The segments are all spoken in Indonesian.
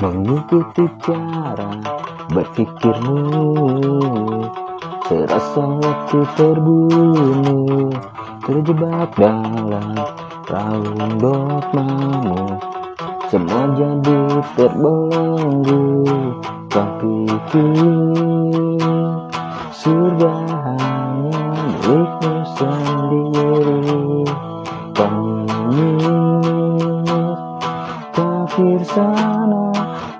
Mengikuti cara berpikirmu Serasa waktu terbunuh Terjebak dalam raung dogmamu. Semua jadi terbelenggu. Kau pikir surga hanya milikmu sendiri sana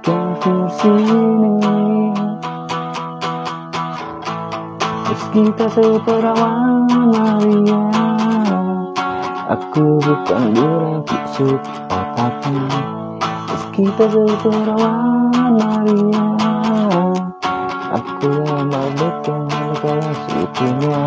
kafir sini. Meski tak seperawan Maria. Aku bukan bisu otaknya Meski tak seperawan Maria. Aku yang betul kelas itunya